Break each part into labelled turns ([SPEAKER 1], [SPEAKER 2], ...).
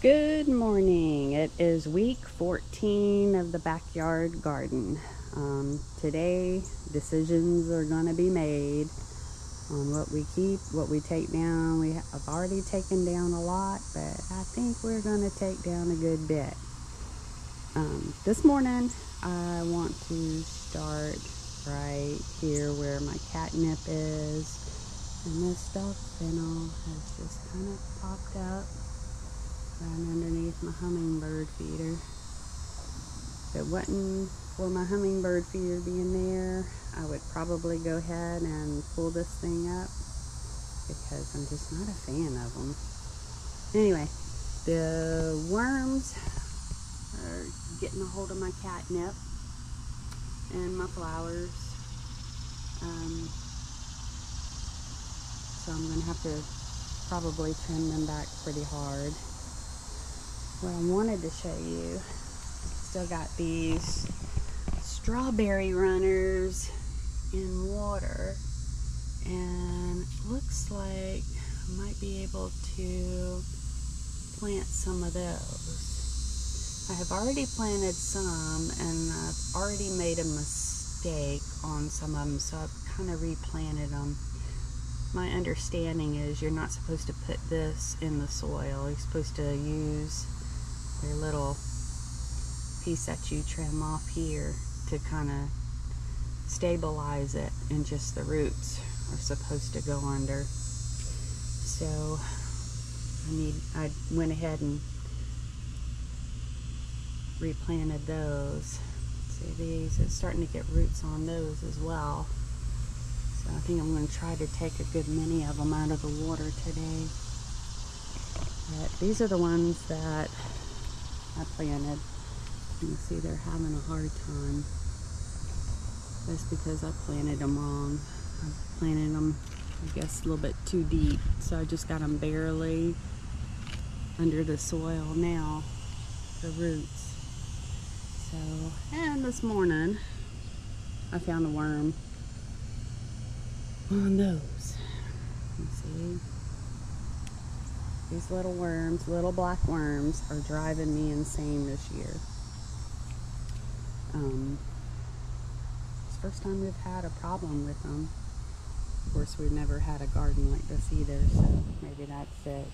[SPEAKER 1] Good morning. It is week 14 of the backyard garden. Um, today, decisions are going to be made on what we keep, what we take down. We have already taken down a lot, but I think we're going to take down a good bit. Um, this morning, I want to start right here where my catnip is. And this dog fennel has just kind of popped up right underneath my hummingbird feeder. If it wasn't for my hummingbird feeder being there, I would probably go ahead and pull this thing up because I'm just not a fan of them. Anyway, the worms are getting a hold of my catnip and my flowers. Um, so I'm going to have to probably trim them back pretty hard what I wanted to show you. Still got these strawberry runners in water and looks like I might be able to plant some of those. I have already planted some and I've already made a mistake on some of them so I've kind of replanted them. My understanding is you're not supposed to put this in the soil. You're supposed to use your little piece that you trim off here to kind of stabilize it and just the roots are supposed to go under. So I need I went ahead and replanted those. See these it's starting to get roots on those as well. So I think I'm going to try to take a good many of them out of the water today. But these are the ones that I planted. You see they're having a hard time. That's because I planted them wrong. I planted them, I guess, a little bit too deep. So I just got them barely under the soil now, the roots. So, and this morning, I found a worm on those. You see? These little worms, little black worms, are driving me insane this year. Um, it's the first time we've had a problem with them. Of course, we've never had a garden like this either, so maybe that's it.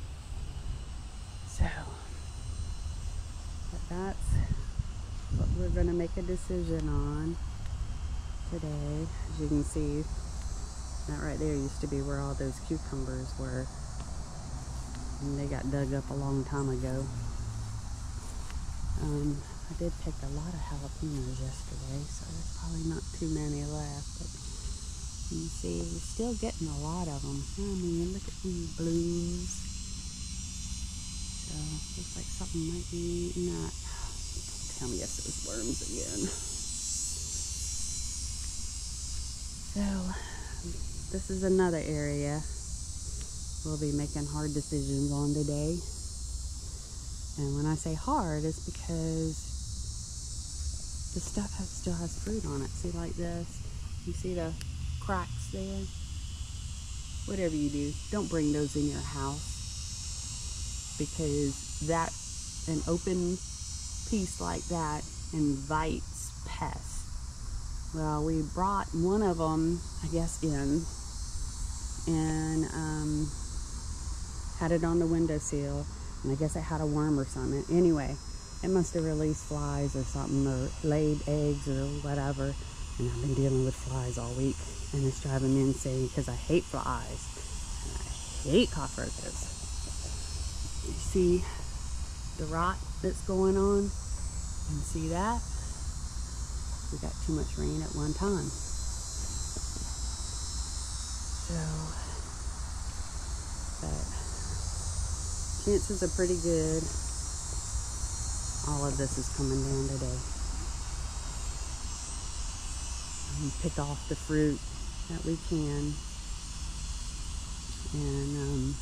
[SPEAKER 1] So, but that's what we're going to make a decision on today. As you can see, that right there used to be where all those cucumbers were. And they got dug up a long time ago. Um, I did pick a lot of jalapenos yesterday, so there's probably not too many left. But you see, we're still getting a lot of them. I mean, look at these blooms. So, looks like something might be that. Tell me if those worms again. So, this is another area we'll be making hard decisions on today. And when I say hard, it's because the stuff has, still has fruit on it. See like this? You see the cracks there? Whatever you do, don't bring those in your house because that, an open piece like that invites pests. Well, we brought one of them, I guess, in and um, had it on the windowsill, and I guess it had a worm or something. Anyway, it must have released flies or something, or laid eggs or whatever. And I've been dealing with flies all week, and it's driving me insane because I hate flies. And I hate cockroaches. You see the rot that's going on? You see that? We got too much rain at one time. So, but chances are pretty good all of this is coming down today. And pick off the fruit that we can and um,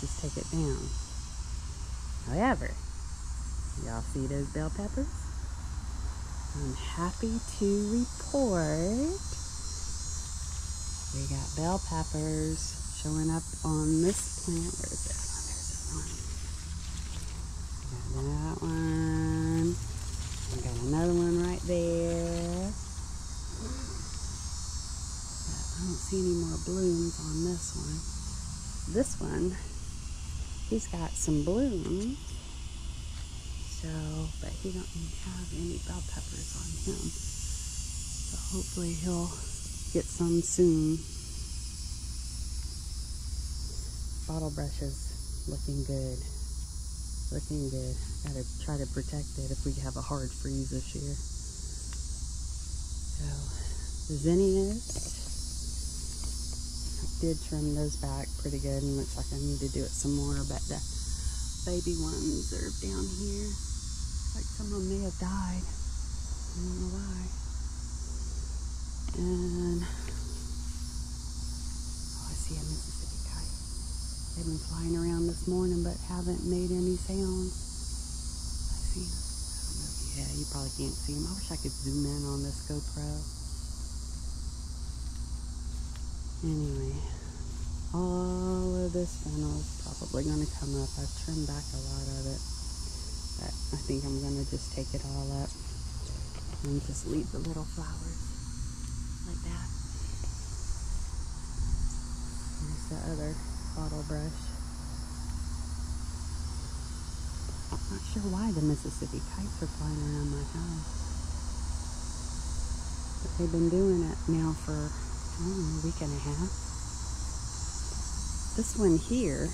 [SPEAKER 1] just take it down. However, y'all see those bell peppers? I'm happy to report we got bell peppers showing up on this plant. Where is that one? Oh, there's that one. That one. Got another one right there. I don't see any more blooms on this one. This one, he's got some blooms. So, but he don't have any bell peppers on him. So hopefully he'll get some soon. Bottle brush is looking good. Looking good. Gotta try to protect it if we have a hard freeze this year. So, the zinnias. I did trim those back pretty good and looks like I need to do it some more, but the baby ones are down here. Like some of them may have died. I don't know why. And oh, I see a kite. They've been flying around this morning but haven't made any sounds. I see them. Yeah, you probably can't see them. I wish I could zoom in on this GoPro. Anyway, all of this fennel is probably going to come up. I've trimmed back a lot of it. But I think I'm going to just take it all up and just leave the little flowers like that. There's the other bottle brush. Not sure why the Mississippi kites are flying around my house. But they've been doing it now for I don't know, a week and a half. This one here,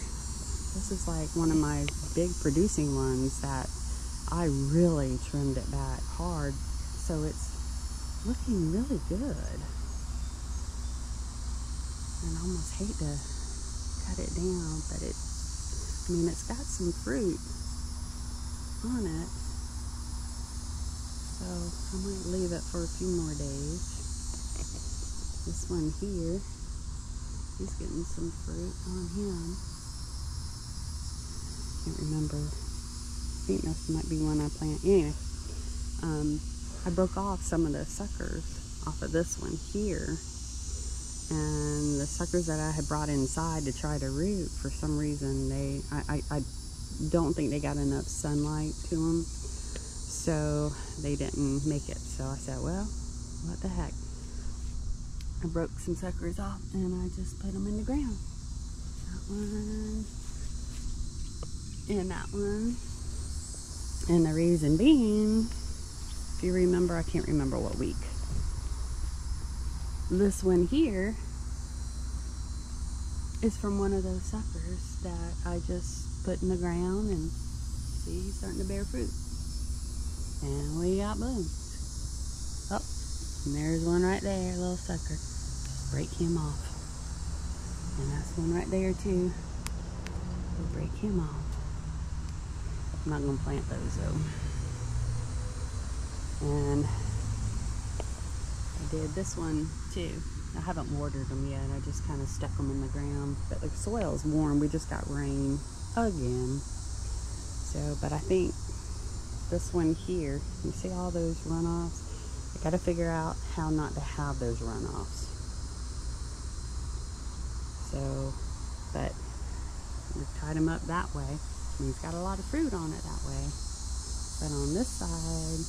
[SPEAKER 1] this is like one of my big producing ones that I really trimmed it back hard. So it's looking really good. And I almost hate to cut it down, but it, I mean, it's got some fruit on it. So I might leave it for a few more days. This one here, he's getting some fruit on him. Can't remember. I think this might be one I plant. Anyway, um, I broke off some of the suckers off of this one here. And the suckers that I had brought inside to try to root, for some reason, they, I, I, I don't think they got enough sunlight to them. So they didn't make it. So I said, well, what the heck. I broke some suckers off and I just put them in the ground. That one and that one. And the reason being, if you remember, I can't remember what week. This one here is from one of those suckers that I just put in the ground and see he's starting to bear fruit. And we got blooms. Oh, and there's one right there, a little sucker. Break him off. And that's one right there too. We'll break him off. I'm not gonna plant those though. And did this one too. I haven't watered them yet. I just kind of stuck them in the ground. But the soil is warm. We just got rain again. So, but I think this one here, you see all those runoffs? I got to figure out how not to have those runoffs. So, but we've tied them up that way. And he's got a lot of fruit on it that way. But on this side,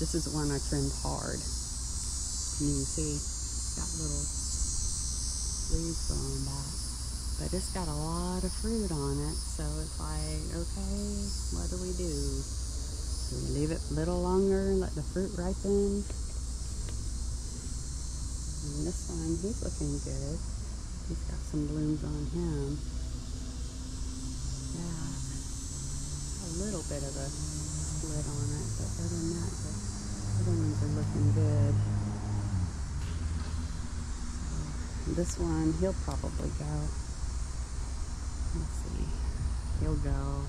[SPEAKER 1] this is the one I trimmed hard. You see it's got little leaves growing back. But it's got a lot of fruit on it. So it's like, okay, what do we do? Do we leave it a little longer and let the fruit ripen? And this one, he's looking good. He's got some blooms on him. Yeah. A little bit of a split on it, but other than that, the other ones are looking good. So this one, he'll probably go. Let's see. He'll go.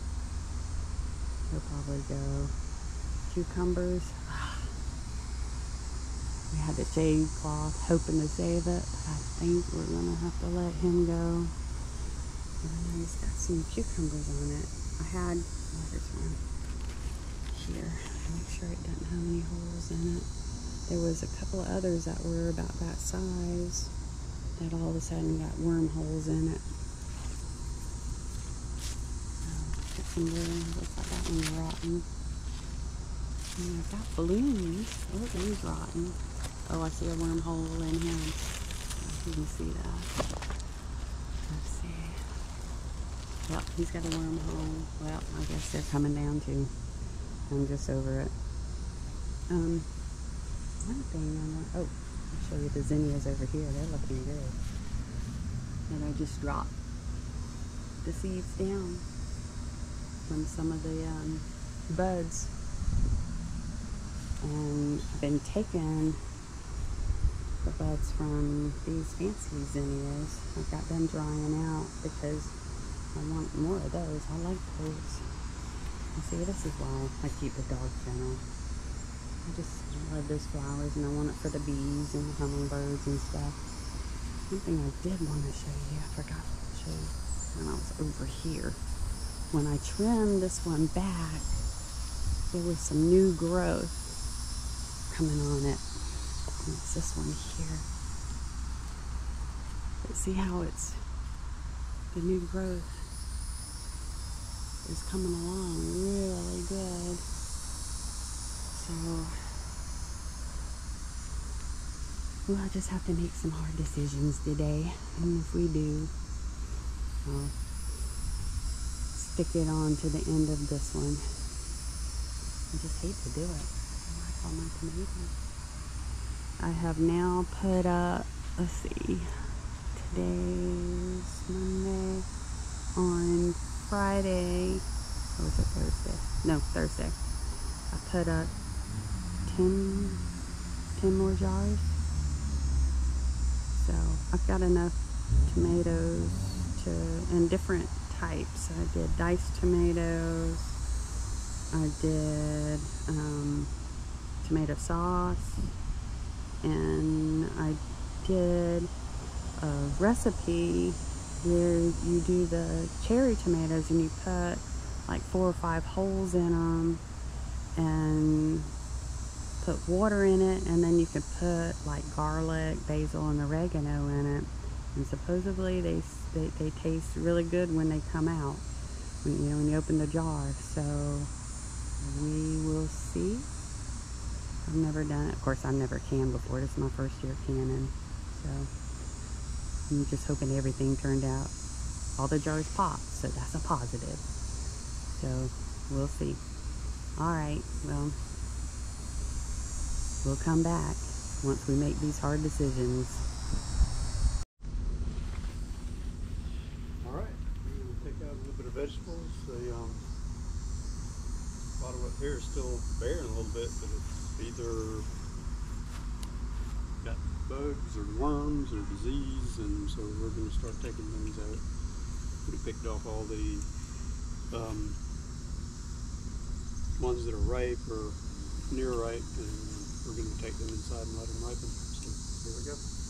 [SPEAKER 1] He'll probably go. Cucumbers. We had the shade cloth hoping to save it, I think we're gonna have to let him go. And he's got some cucumbers on it. I had, oh, there's one here. Make sure it doesn't have any holes in it. There was a couple of others that were about that size that all of a sudden got wormholes in it. So, lavender. Looks like that one's rotten. And I've got balloons. Oh, is rotten. Oh, I see a wormhole in him. You can see that. Let's see. Yep, he's got a wormhole. Well, I guess they're coming down too. I'm just over it. Um, one thing I want, oh, show you the zinnias over here. They're looking good. And I just dropped the seeds down from some of the um, buds. And I've been taking the buds from these fancy zinnias. I've got them drying out because I want more of those. I like those. And see, this is why I keep the dog fennel. I just love those flowers and I want it for the bees and the hummingbirds and stuff. One thing I did want to show you, I forgot to show you when I was over here. When I trimmed this one back, there was some new growth coming on it. And it's this one here. But see how it's the new growth is coming along really good. So we'll just have to make some hard decisions today. And if we do, I'll stick it on to the end of this one. I just hate to do it. I like all my tomatoes. I have now put up, let's see, today's Monday. On Friday, or was it Thursday? No, Thursday. I put up 10, 10 more jars. So I've got enough tomatoes to, and different types. I did diced tomatoes. I did um, tomato sauce. And I did a recipe where you do the cherry tomatoes and you put like four or five holes in them and put water in it and then you could put like garlic, basil and oregano in it. And supposedly they, they, they taste really good when they come out when you know when you open the jar. So we will see. I've never done it. Of course I've never canned before. This is my first year canning so I'm just hoping everything turned out. All the jars popped so that's a positive. So we'll see. All right well we'll come back once we make these hard decisions
[SPEAKER 2] All right, we will take out a little bit of vegetables. The um, of what here is still bearing a little bit, but it's either got bugs or worms or disease, and so we're going to start taking things out. We picked off all the um, ones that are ripe or near ripe, and we're going to take them inside and let them ripen. So here we go.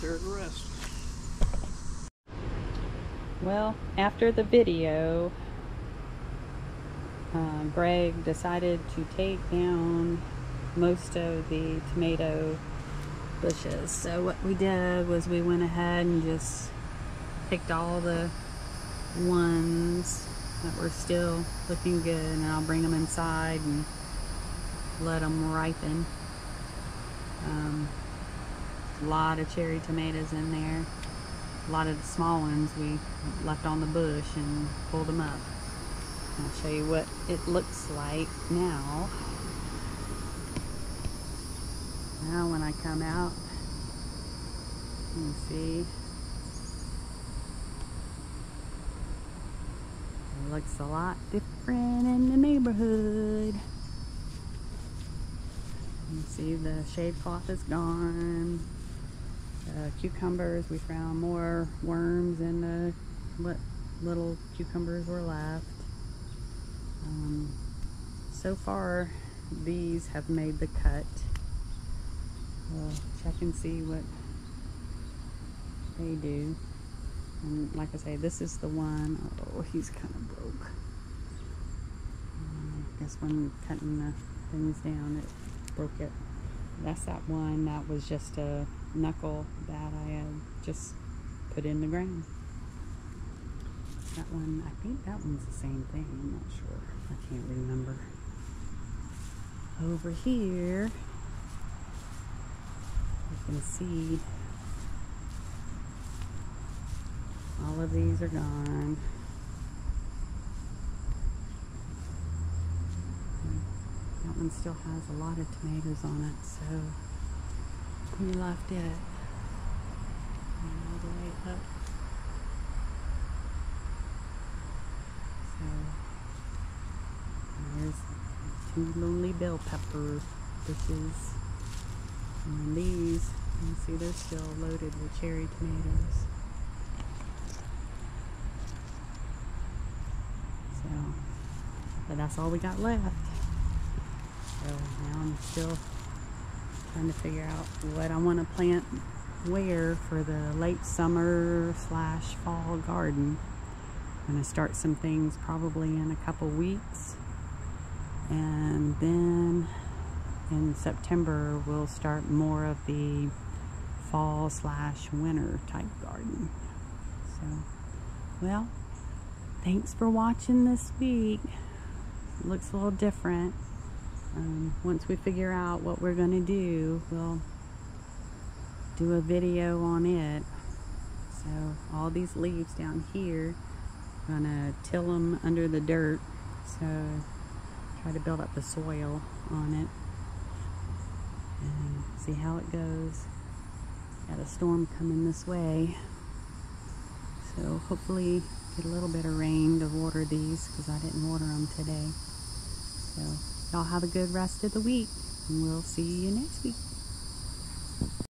[SPEAKER 2] there to rest.
[SPEAKER 1] Well, after the video, uh, Greg decided to take down most of the tomato bushes. So what we did was we went ahead and just picked all the ones that were still looking good and I'll bring them inside and let them ripen. Um, a lot of cherry tomatoes in there. A lot of the small ones we left on the bush and pulled them up. I'll show you what it looks like now. Now when I come out, you see it looks a lot different in the neighborhood. You see the shade cloth is gone. The cucumbers, we found more worms in the what little cucumbers were left. Um, so far, these have made the cut. We'll check and see what they do. And like I say, this is the one. Oh, he's kind of broke. Uh, I guess when cutting the things down, it broke it. That's that one that was just a knuckle that I had just put in the ground. That one, I think that one's the same thing. I'm not sure. I can't remember. Over here, you can see all of these are gone. That one still has a lot of tomatoes on it, so we left it all the way up. So there's two lonely bell pepper bushes. And these, you can see they're still loaded with cherry tomatoes. So, but that's all we got left. So now I'm still trying to figure out what I want to plant where for the late summer slash fall garden. I'm going to start some things probably in a couple weeks. And then in September, we'll start more of the fall slash winter type garden. So, well, thanks for watching this week. It looks a little different. Um, once we figure out what we're going to do, we'll do a video on it. So all these leaves down here, I'm going to till them under the dirt. So try to build up the soil on it and see how it goes. Got a storm coming this way. So hopefully get a little bit of rain to water these because I didn't water them today. So y'all have a good rest of the week and we'll see you next week.